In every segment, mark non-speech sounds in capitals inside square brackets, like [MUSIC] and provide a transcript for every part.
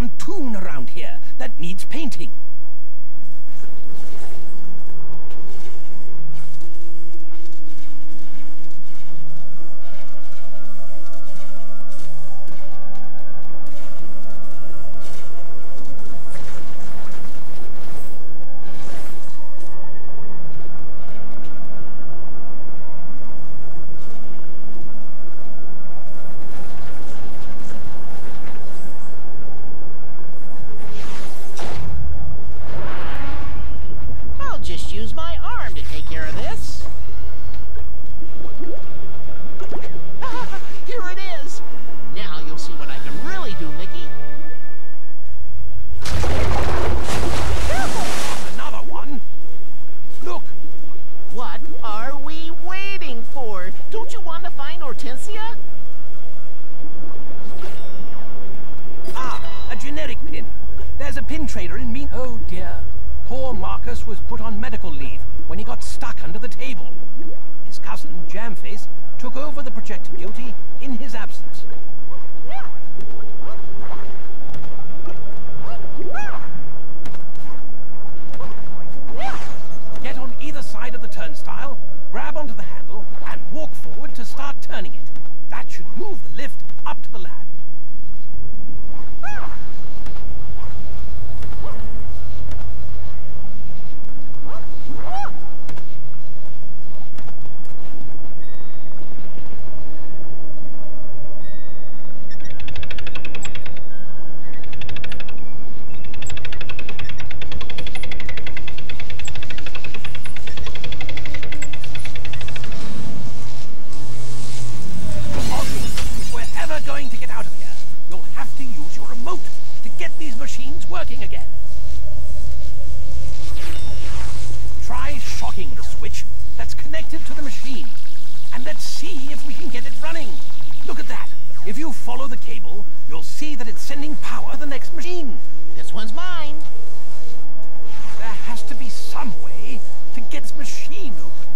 some toon around here that needs painting. Stuck under the table. His cousin, Jamface, took over the projected beauty in his absence. Get on either side of the turnstile, grab onto the handle, and walk forward to start turning it. That should move the lift up to the lab. Let's see if we can get it running. Look at that. If you follow the cable, you'll see that it's sending power to the next machine. This one's mine. There has to be some way to get this machine open.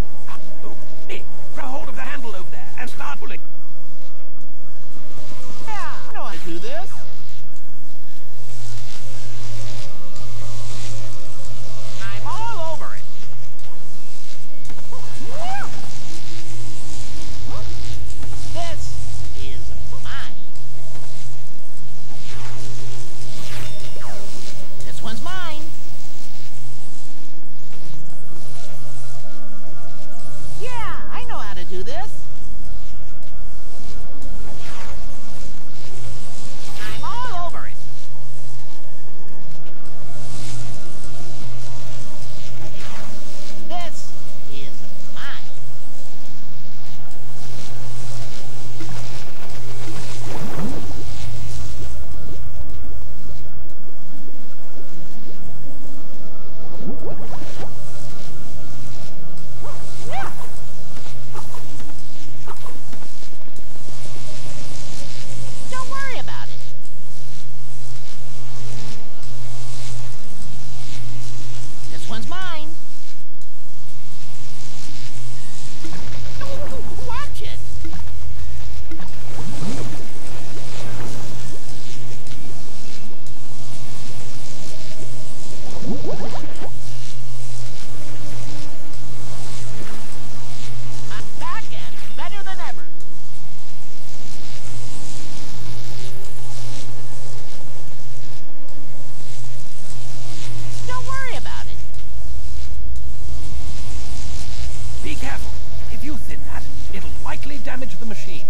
Be careful. If you thin that, it'll likely damage the machine.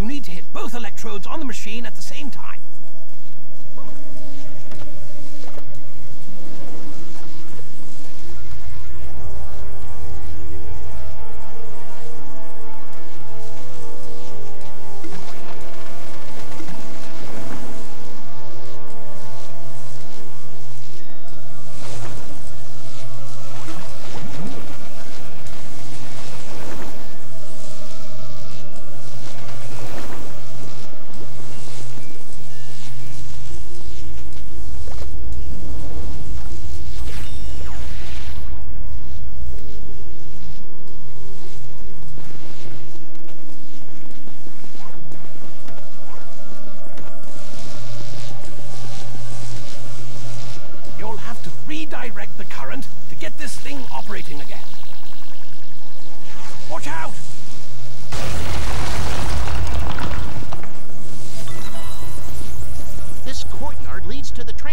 You need to hit both electrodes on the machine at the same time.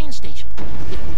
train station.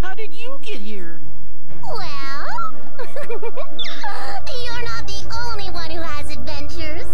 How did you get here? Well, [LAUGHS] you're not the only one who has adventures.